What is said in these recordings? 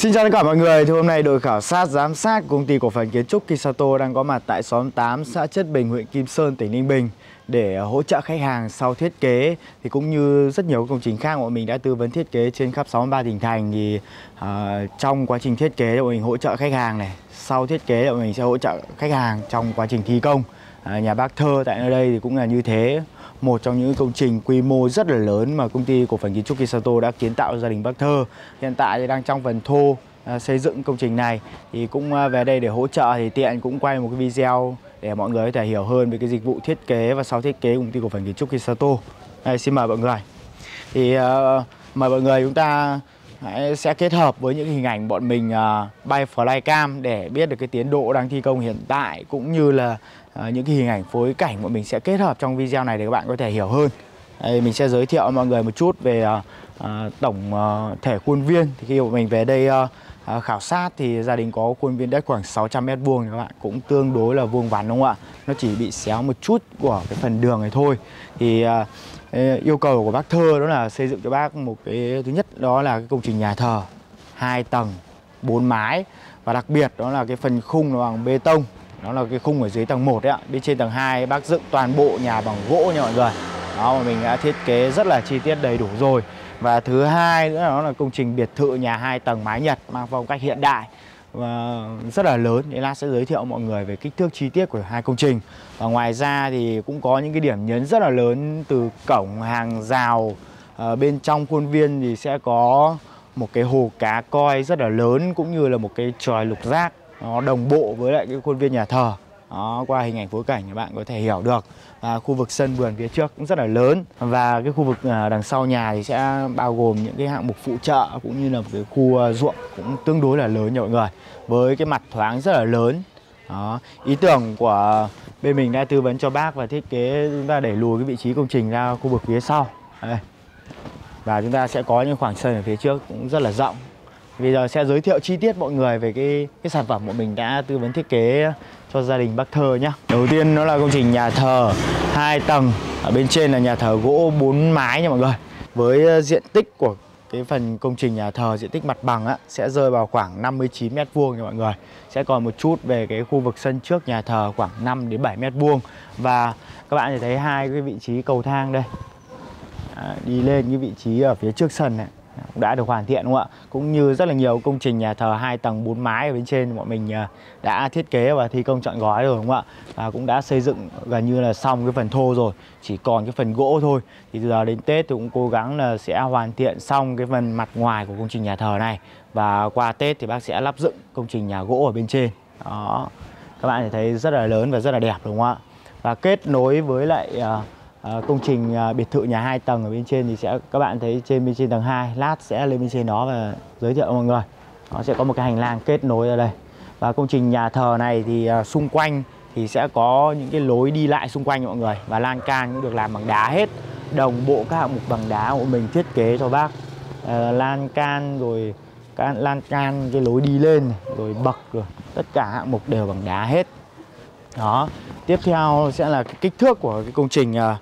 Xin chào tất cả mọi người, thì hôm nay đội khảo sát giám sát của công ty cổ phần kiến trúc Kisato đang có mặt tại xóm 8 xã Chất Bình, huyện Kim Sơn, tỉnh Ninh Bình để ờ, hỗ trợ khách hàng sau thiết kế. Thì cũng như rất nhiều công trình khác bọn mình đã tư vấn thiết kế trên khắp 63 tỉnh thành thì uh, trong quá trình thiết kế bọn mình hỗ trợ khách hàng này. Sau thiết kế bọn mình sẽ hỗ trợ khách hàng trong quá trình thi công. Uh, nhà bác thơ tại nơi đây thì cũng là như thế một trong những công trình quy mô rất là lớn mà công ty cổ phần kiến trúc Kisato đã kiến tạo gia đình bác Thơ. Hiện tại thì đang trong phần thô à, xây dựng công trình này thì cũng à, về đây để hỗ trợ thì tiện cũng quay một cái video để mọi người có thể hiểu hơn về cái dịch vụ thiết kế và sau thiết kế của công ty cổ phần kiến trúc Kisato. Đây xin mời mọi người. Thì uh, mời mọi người chúng ta sẽ kết hợp với những hình ảnh bọn mình uh, bay flycam để biết được cái tiến độ đang thi công hiện tại cũng như là Ờ, những cái hình ảnh phối cảnh bọn mình sẽ kết hợp trong video này để các bạn có thể hiểu hơn. Đây, mình sẽ giới thiệu mọi người một chút về uh, tổng uh, thể khuôn viên. Thì khi bọn mình về đây uh, uh, khảo sát thì gia đình có khuôn viên đất khoảng 600 mét vuông các bạn cũng tương đối là vuông vắn đúng không ạ? Nó chỉ bị xéo một chút của cái phần đường này thôi. Thì uh, yêu cầu của bác thơ đó là xây dựng cho bác một cái thứ nhất đó là cái công trình nhà thờ hai tầng bốn mái và đặc biệt đó là cái phần khung nó bằng bê tông nó là cái khung ở dưới tầng 1 đấy ạ. Bên trên tầng 2 bác dựng toàn bộ nhà bằng gỗ nha mọi người. Đó mà mình đã thiết kế rất là chi tiết đầy đủ rồi. Và thứ hai nữa đó là công trình biệt thự nhà hai tầng mái Nhật mang phong cách hiện đại. Và rất là lớn. Nên lát sẽ giới thiệu mọi người về kích thước chi tiết của hai công trình. Và ngoài ra thì cũng có những cái điểm nhấn rất là lớn từ cổng hàng rào à, bên trong khuôn viên thì sẽ có một cái hồ cá coi rất là lớn cũng như là một cái tròi lục rác nó đồng bộ với lại cái khuôn viên nhà thờ. Đó, qua hình ảnh phối cảnh các bạn có thể hiểu được. Và khu vực sân vườn phía trước cũng rất là lớn. Và cái khu vực à, đằng sau nhà thì sẽ bao gồm những cái hạng mục phụ trợ cũng như là một cái khu à, ruộng cũng tương đối là lớn nha mọi người. Với cái mặt thoáng rất là lớn. Đó. ý tưởng của bên mình đã tư vấn cho bác và thiết kế chúng ta đẩy lùi cái vị trí công trình ra khu vực phía sau. Đây. và chúng ta sẽ có những khoảng sân ở phía trước cũng rất là rộng bây giờ sẽ giới thiệu chi tiết mọi người về cái cái sản phẩm của mình đã tư vấn thiết kế cho gia đình bác thơ nhé đầu tiên nó là công trình nhà thờ hai tầng. Ở bên trên là nhà thờ gỗ bốn mái nha mọi người. Với ờ, diện tích của cái phần công trình nhà thờ diện tích mặt bằng á, sẽ rơi vào khoảng 59 mét vuông nha mọi người. Sẽ còn một chút về cái khu vực sân trước nhà thờ khoảng 5 đến 7 mét vuông. Và các bạn thấy hai cái vị trí cầu thang đây. À, đi lên cái vị trí ở phía trước sân này đã được hoàn thiện đúng không ạ? Cũng như rất là nhiều công trình nhà thờ hai tầng bốn mái ở bên trên bọn mình à, đã thiết kế và thi công trọn gói rồi đúng không ạ? Và cũng đã xây dựng gần như là xong cái phần thô rồi chỉ còn cái phần gỗ thôi. Thì từ giờ đến tết thì cũng cố gắng là sẽ hoàn thiện xong cái phần mặt ngoài của công trình nhà thờ này. Và qua tết thì bác sẽ lắp dựng công trình nhà gỗ ở bên trên. Đó. Các bạn thấy rất là lớn và rất là đẹp đúng không ạ? Và kết nối với lại uh, À, công trình à, biệt thự nhà hai tầng ở bên trên thì sẽ các bạn thấy trên bên trên tầng 2 lát sẽ lên bên trên đó và giới thiệu mọi người. Nó sẽ có một cái hành lang kết nối ở đây. Và công trình nhà thờ này thì à, xung quanh thì sẽ có những cái lối đi lại xung quanh mọi người. Và lan can cũng được làm bằng đá hết. Đồng bộ các hạng mục bằng đá của mình thiết kế cho bác. À, lan can rồi lan can cái lối đi lên rồi bậc rồi tất cả hạng mục đều bằng đá hết đó. Tiếp theo sẽ là cái kích thước của cái công trình à,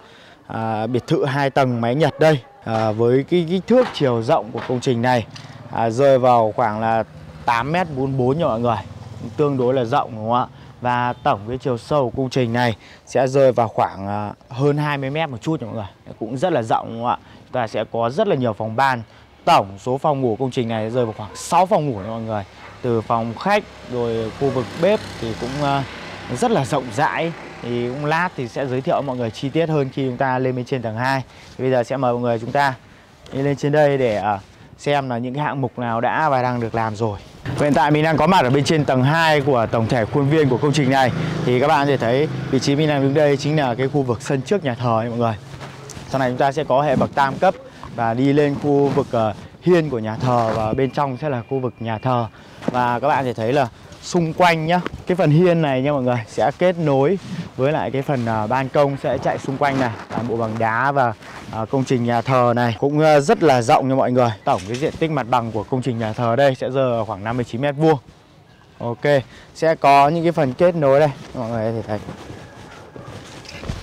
à, biệt thự hai tầng máy Nhật đây. À, với cái kích thước chiều rộng của công trình này à, rơi vào khoảng là 8m44 nha mọi người. Tương đối là rộng đúng không ạ? Và tổng cái chiều sâu của công trình này sẽ rơi vào khoảng à, hơn 20 m một chút mọi người. Cũng rất là rộng đúng không ạ? Chúng ta sẽ có rất là nhiều phòng ban. Tổng số phòng ngủ công trình này rơi vào khoảng 6 phòng ngủ mọi người. Từ phòng khách rồi khu vực bếp thì cũng à, rất là rộng rãi. Thì cũng lát thì sẽ giới thiệu mọi người chi tiết hơn khi chúng ta lên bên trên tầng 2 thì bây giờ sẽ mời mọi người chúng ta đi lên trên đây để uh, xem là những cái hạng mục nào đã và đang được làm rồi. Hiện tại mình đang có mặt ở bên trên tầng 2 của tổng thể khuôn viên của công trình này. Thì các bạn có thể thấy vị trí mình đang đứng đây chính là cái khu vực sân trước nhà thờ ấy mọi người. Sau này chúng ta sẽ có hệ bậc tam cấp và đi lên khu vực uh, hiên của nhà thờ và bên trong sẽ là khu vực nhà thờ. Và các bạn có thể thấy là xung quanh nhá. Cái phần hiên này nha mọi người sẽ kết nối với lại cái phần uh, ban công sẽ chạy xung quanh này. Toàn bộ bằng đá và uh, công trình nhà thờ này. Cũng uh, rất là rộng nha mọi người. Tổng cái diện tích mặt bằng của công trình nhà thờ đây sẽ giờ khoảng 59 mét vuông. Ok sẽ có những cái phần kết nối đây. Mọi người có thể thấy.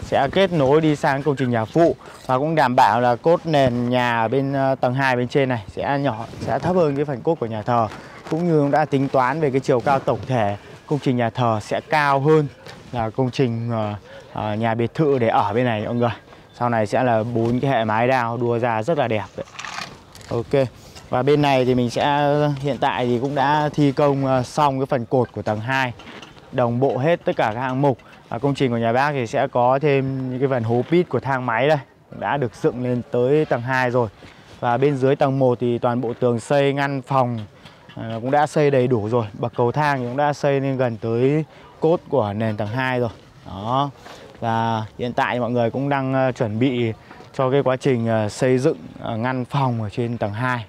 Sẽ kết nối đi sang công trình nhà phụ và cũng đảm bảo là cốt nền nhà bên tầng 2 bên trên này sẽ nhỏ sẽ thấp hơn cái phần cốt của nhà thờ cũng như đã tính toán về cái chiều cao tổng thể công trình nhà thờ sẽ cao hơn là công trình uh, uh, nhà biệt thự để ở bên này mọi người. Sau này sẽ là bốn cái hệ mái đao đua ra rất là đẹp đấy. Ok và bên này thì mình sẽ hiện tại thì cũng đã thi công ờ, xong cái phần cột của tầng 2 đồng bộ hết tất cả các hạng mục. Và công trình của nhà bác thì sẽ có thêm những cái phần hố pit của thang máy đây đã được dựng lên tới tầng 2 rồi. Và bên dưới tầng 1 thì toàn bộ tường xây ngăn phòng à, cũng đã xây đầy đủ rồi. Bậc cầu thang thì cũng đã xây lên gần tới cốt của nền tầng 2 rồi. Đó. Và hiện tại mọi người cũng đang ờ, chuẩn bị cho cái quá trình ờ, xây dựng ờ, ngăn phòng ở trên tầng 2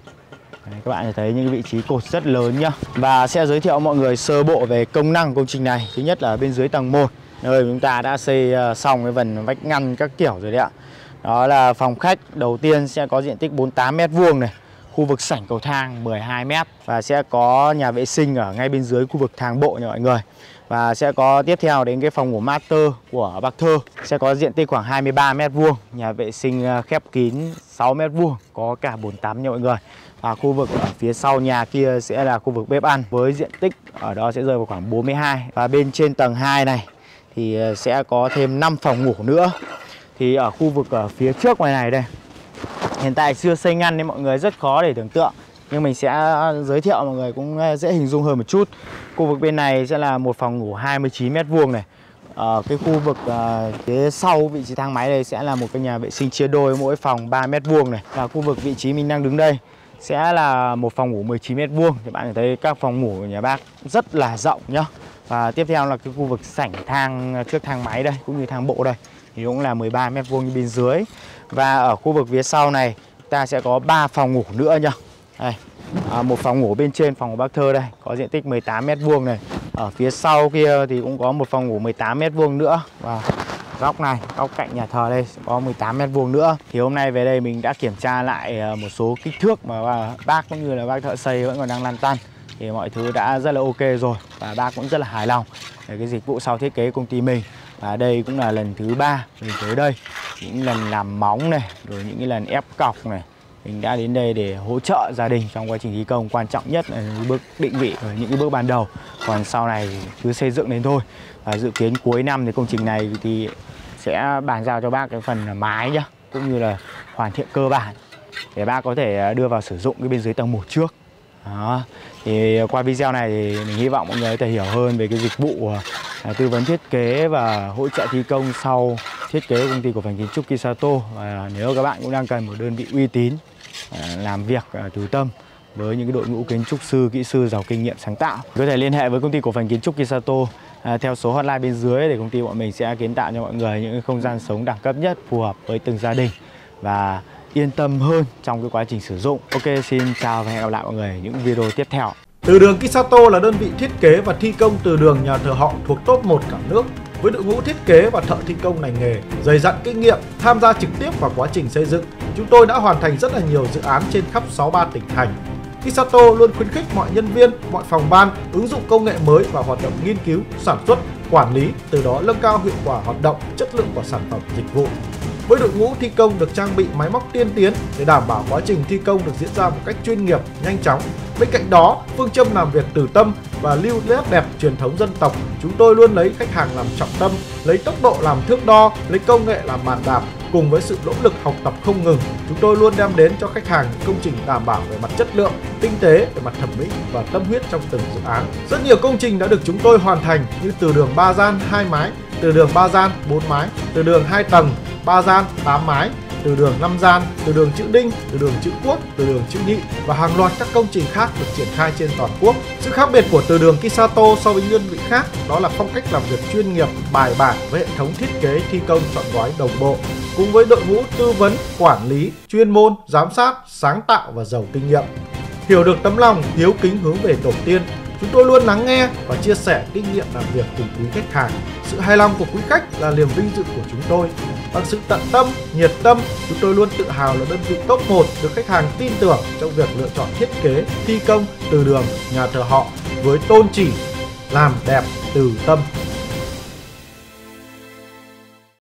Đấy, các bạn thấy những vị trí cột rất lớn nhá. Và sẽ giới thiệu mọi người sơ bộ về công năng công trình này. Thứ nhất là bên dưới tầng 1 Nơi chúng ta đã xây xong cái phần vách ngăn các kiểu rồi đấy ạ. Đó là phòng khách. Đầu tiên sẽ có diện tích 48 mét vuông này. Khu vực sảnh cầu thang 12m Và sẽ có nhà vệ sinh ở ngay bên dưới khu vực thang bộ nha mọi người. Và sẽ có tiếp theo đến cái phòng ngủ master của bác Thơ. Sẽ có diện tích khoảng 23m vuông, nhà vệ sinh à, khép kín 6m vuông, có cả bồn tắm nha mọi người. Và khu vực ở phía sau nhà kia sẽ là khu vực bếp ăn. Với diện tích ở đó sẽ rơi vào khoảng 42 và bên trên tầng 2 này thì à, sẽ có thêm 5 phòng ngủ nữa. Thì ở khu vực ở phía trước ngoài này đây hiện tại chưa xây ngăn nên mọi người rất khó để tưởng tượng. Nhưng mình sẽ à, giới thiệu mọi người cũng à, dễ hình dung hơn một chút. Khu vực bên này sẽ là một phòng ngủ 29 mét vuông này. Ở cái khu vực uh, phía sau vị trí thang máy đây sẽ là một cái nhà vệ sinh chia đôi mỗi phòng 3 mét vuông này. Và khu vực vị trí mình đang đứng đây sẽ là một phòng ngủ 19 mét vuông. Thì bạn thấy các phòng ngủ của nhà bác rất là rộng nhá. Và tiếp theo là cái khu vực sảnh thang trước thang máy đây cũng như thang bộ đây thì cũng là 13 mét vuông như bên dưới. Và ở khu vực phía sau này ta sẽ có 3 phòng ngủ nữa nhá. Đây à, một phòng ngủ bên trên phòng của bác thơ đây có diện tích 18 mét vuông này. Ở phía sau kia thì cũng có một phòng ngủ 18 mét vuông nữa. Và góc này góc cạnh nhà thờ đây có 18 mét vuông nữa. Thì hôm nay về đây mình đã kiểm tra lại à, một số kích thước mà bác cũng như là bác thợ xây vẫn còn đang lăn tăn. Thì mọi thứ đã rất là ok rồi và bác cũng rất là hài lòng về cái dịch vụ sau thiết kế công ty mình và đây cũng là lần thứ ba mình tới đây. Những lần làm móng này, rồi những cái lần ép cọc này. Mình đã đến đây để hỗ trợ gia đình trong quá trình thi công. Quan trọng nhất là những bước định vị và những cái bước ban đầu. Còn sau này cứ xây dựng đến thôi. Và dự kiến cuối năm thì công trình này thì sẽ bàn giao cho bác cái phần mái nhá, cũng như là hoàn thiện cơ bản để bác có thể à, đưa vào sử dụng cái bên dưới tầng 1 trước. Đó. thì qua video này thì mình hy vọng mọi người có thể hiểu hơn về cái dịch vụ à, Ờ, tư vấn thiết kế và hỗ trợ thi công sau thiết kế của công ty cổ phần kiến trúc Kisato và nếu các bạn cũng đang cần một đơn vị uy tín À, làm việc à, từ tâm với những cái đội ngũ kiến trúc sư, kỹ sư giàu kinh nghiệm sáng tạo. Có thể liên hệ với công ty cổ phần kiến trúc Kisato à, theo số hotline bên dưới để công ty bọn mình sẽ kiến tạo cho mọi người những không gian sống đẳng cấp nhất phù hợp với từng gia đình và yên tâm hơn trong cái quá trình sử dụng. Ok, xin chào và hẹn gặp lại mọi người ở những video tiếp theo. Từ đường Kisato là đơn vị thiết kế và thi công từ đường nhà thờ họ thuộc top 1 cả nước với đội ngũ thiết kế và thợ thi công ngành nghề dày dặn kinh nghiệm tham gia trực tiếp vào quá trình xây dựng chúng tôi đã hoàn thành rất là nhiều dự án trên khắp 63 tỉnh thành Kisato luôn khuyến khích mọi nhân viên, mọi phòng ban ứng dụng công nghệ mới vào hoạt động nghiên cứu, sản xuất, quản lý, từ đó nâng cao hiệu quả hoạt động, chất lượng của sản phẩm dịch vụ. Với đội ngũ thi công được trang bị máy móc tiên tiến để đảm bảo quá trình thi công được diễn ra một cách chuyên nghiệp, nhanh chóng. Bên cạnh đó, phương châm làm việc từ tâm và lưu nét đẹp truyền thống dân tộc, chúng tôi luôn lấy khách hàng làm trọng tâm, lấy tốc độ làm thước đo, lấy công nghệ làm bàn đạp. Cùng với sự nỗ lực học tập không ngừng, chúng tôi luôn đem đến cho khách hàng công trình đảm bảo về mặt chất lượng, tinh tế về mặt thẩm mỹ và tâm huyết trong từng dự án. Rất nhiều công trình đã được chúng tôi hoàn thành như từ đường ba gian hai mái, từ đường ba gian bốn mái, từ đường hai tầng, ba gian, 8 mái, từ đường Năm gian, từ đường chữ Đinh, từ đường chữ Quốc, từ đường chữ Nhị và hàng loạt các công trình khác được triển khai trên toàn quốc. Sự khác biệt của từ đường Kisato so với đơn vị khác đó là phong cách làm việc chuyên nghiệp, bài bản với hệ thống thiết kế thi công trọn gói đồng bộ cùng với đội ngũ tư vấn, quản lý, chuyên môn, giám sát, sáng tạo và giàu kinh nghiệm. Hiểu được tấm lòng hiếu kính hướng về tổ tiên, Chúng tôi luôn lắng nghe và chia sẻ kinh nghiệm làm việc cùng quý khách hàng. Sự hài lòng của quý khách là niềm vinh dự của chúng tôi. Bằng sự tận tâm, nhiệt tâm, chúng tôi luôn tự hào là đơn vị top 1 được khách hàng tin tưởng trong việc lựa chọn thiết kế, thi công từ đường nhà thờ họ với tôn chỉ làm đẹp từ tâm.